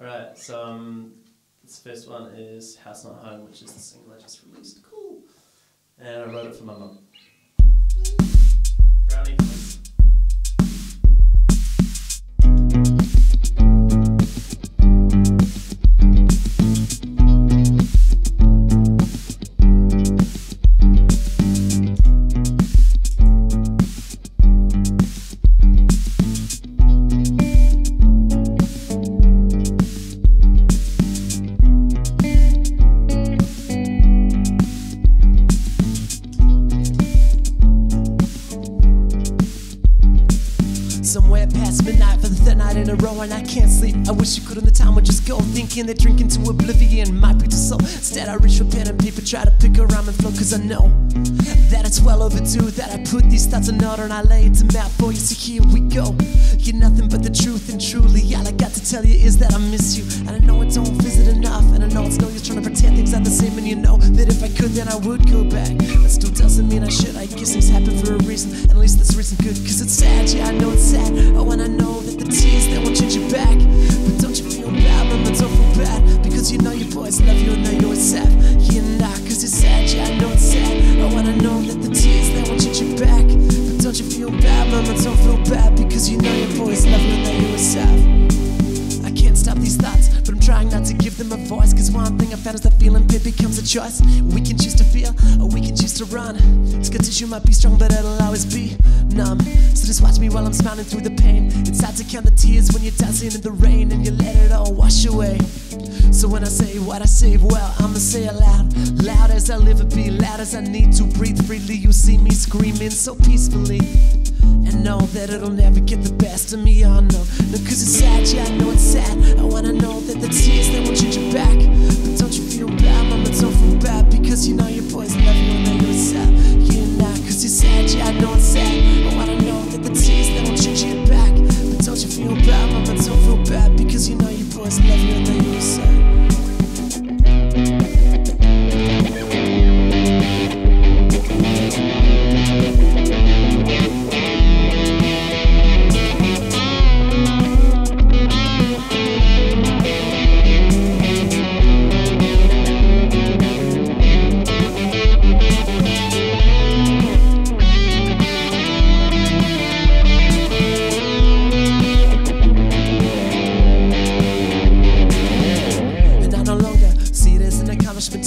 Alright, so um, this first one is House Not Home, which is the single I just released. Cool. And I wrote it for my mum. Past midnight for the third night in a row and I can't sleep. I wish you could and the time would just go thinking that drinking to oblivion might be too slow. Instead I reach for pen and paper, try to pick a rhyme and flow cause I know that it's well overdue that I put these thoughts in order and I lay it to map for you. So here we go. You're nothing but the truth and truly all I got to tell you is that I miss you. And I know I don't visit enough and I know it's no use trying to pretend things are the same and you know that if I could then I would go back. But still doesn't mean I should. I guess things happen for a reason and at least this reason good cause it's sad. Yeah, I know it's sad. Oh, and I know that the tears they won't change them a voice. Cause one thing I found is that feeling it becomes a choice. We can choose to feel, or we can choose to run. Scar tissue might be strong, but it'll always be numb. So just watch me while I'm smiling through the pain. It's hard to count the tears when you're dancing in the rain and you let it all wash away. So when I say what I say, well, I'ma say it loud. Loud as I live and be loud as I need to breathe freely. You see me screaming so peacefully. And know that it'll never get the best of me, I know No, cause it's sad, yeah, I know it's sad. I wanna know that the tears, they won't change you back. But don't you feel bad, mama, don't feel bad. Because you know your boys love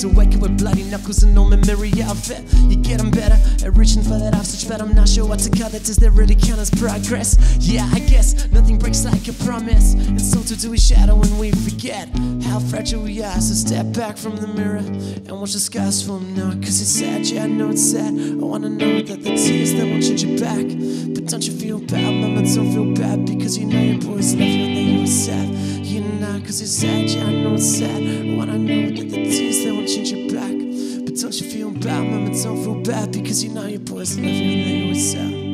to wake up with bloody knuckles and no memory outfit. You're getting better at reaching for that ostrich, but I'm not sure what to call it. Does that really count as progress? Yeah, I guess nothing breaks like a promise. And so to do we shadow when we forget how fragile we are. So step back from the mirror and watch the skies from now. Cause it's sad, yeah, I know it's sad. I wanna know that the tears that won't change you back. But don't you feel bad, mama, don't feel bad because you know your boys love you and they you're sad. Cause it's sad, yeah, I know it's sad. I wanna know that the tears they won't change you back. But don't you feel bad, mama, don't feel bad because you know your boys love you and they always